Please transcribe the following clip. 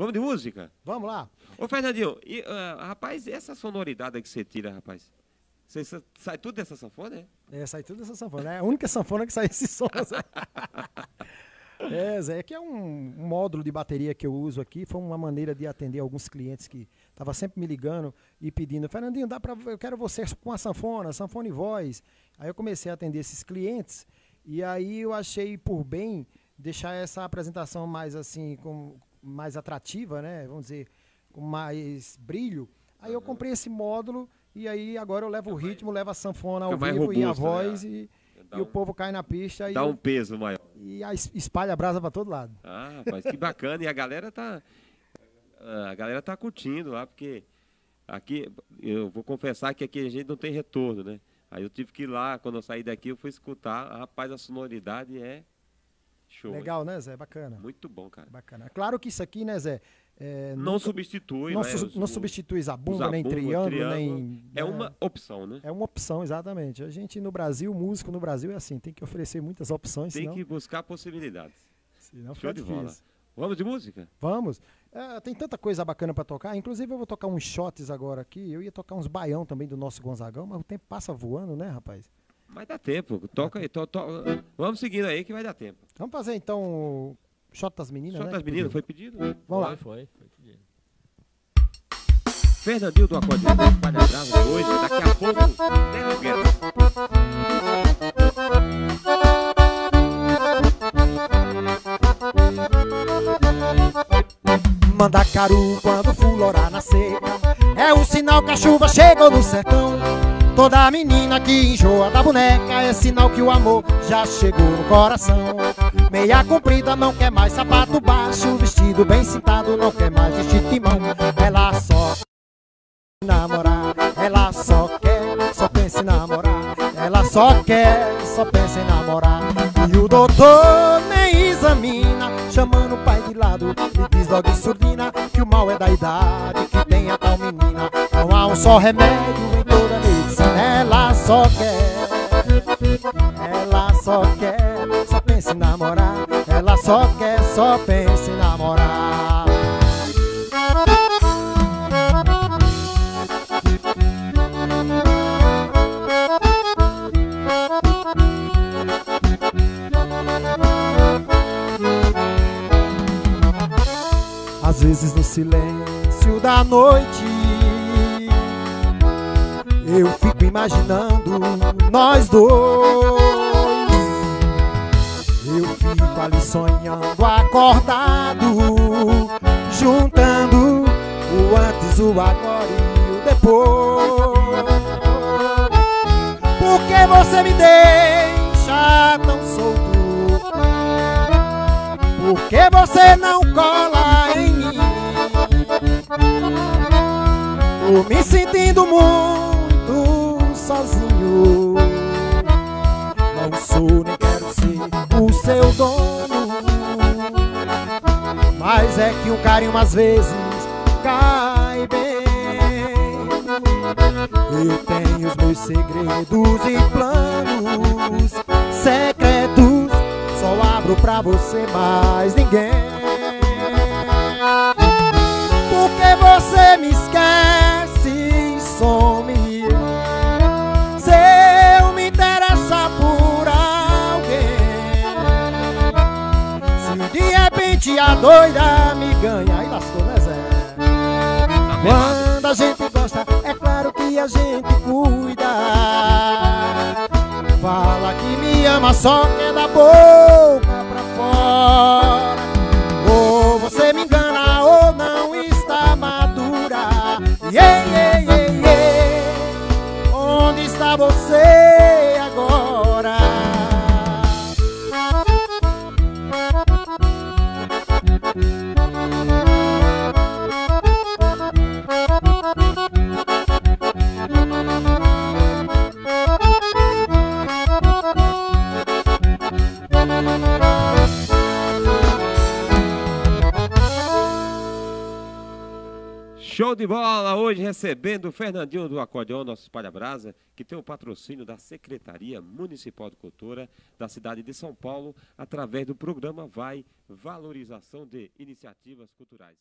Vamos de música? Vamos lá. Ô, Fernandinho, e, ah, rapaz, essa sonoridade que você tira, rapaz? Você sa- sai tudo dessa sanfona, é? É, sai tudo dessa sanfona. É a única sanfona que sai esse som. Zé. é, Zé, aqui é um, um módulo de bateria que eu uso aqui. Foi uma maneira de atender alguns clientes que estavam sempre me ligando e pedindo, Fernandinho, dá pra, eu quero você com a sanfona, sanfona e voz. Aí eu comecei a atender esses clientes e aí eu achei por bem deixar essa apresentação mais assim, com, mais atrativa, né? Vamos dizer, com mais brilho. Aí eu comprei esse módulo e aí agora eu levo o ritmo, levo a sanfona ao vivo e a robusto, né? voz e, Dá e o um- povo cai na pista e, Dá um peso maior. e a es- espalha a brasa para todo lado. Ah, rapaz, que bacana. E a galera tá. A galera tá curtindo lá, porque aqui, eu vou confessar que aqui a gente não tem retorno, né? Aí eu tive que ir lá, quando eu saí daqui, eu fui escutar. Rapaz, a sonoridade é show. hein? Legal, né, Zé? Bacana. Muito bom, cara. Bacana. Claro que isso aqui, né, Zé? é, Não substitui, não, né? su- os- não substitui zabumba, nem triângulo, triângulo. nem. É né? uma opção, né? É uma opção, exatamente. A gente no Brasil, músico no Brasil é assim, tem que oferecer muitas opções, Tem senão, que buscar possibilidades. senão Show de bola. Vamos de música? Vamos. É, tem tanta coisa bacana pra tocar. Inclusive, eu vou tocar uns shots agora aqui. Eu ia tocar uns baião também do nosso Gonzagão, mas o tempo passa voando, né, rapaz? Mas dá tempo. Toca aí. to- to- Vamos seguindo aí que vai dar tempo. Vamos fazer então o shot das meninas, Só né? das meninas, foi pedido? Vamos lá. Foi, foi. foi pedido. Fernandinho do Acordeão do Espalha Brava de hoje. Daqui a pouco, Neto Guedes. Mandacaru quando florar na seca É o sinal que a chuva chegou no sertão Toda menina que enjoa da boneca É sinal que o amor já chegou no coração. Meia comprida não quer mais sapato baixo Vestido bem cintado não quer mais vestir timão. Ela só namorar Ela só quer, só pensa em namorar. Ela só quer, só pensa em namorar. E o doutor nem examina Chamando o pai de lado. Lhe diz logo em surdina Que o mal é da idade Que tem a tal menina. Não há um só remédio só quer. Ela só quer Só pensa em namorar. Ela só quer, só pensa em namorar. Às vezes no silêncio da noite Eu fico imaginando nós dois Eu fico ali sonhando acordado Juntando o antes, o agora e o depois Por que você me deixa tão solto? Por que você não cola em mim? Tô me sentindo muito sozinho. Não sou nem quero ser o seu dono. Mas é que um carinho às vezes cai bem. Eu tenho os meus segredos e planos secretos. Só abro pra você, mais ninguém. Repente a doida me ganha. Aí lascou, né, Zé? Quando a gente gosta, é claro que a gente cuida. Fala que me ama, só que Show de bola hoje recebendo o Fernandinho do Acordeão, nosso Espalha Brasa, que tem o patrocínio da Secretaria Municipal de Cultura da cidade de São Paulo, através do programa Vai Valorização de Iniciativas Culturais.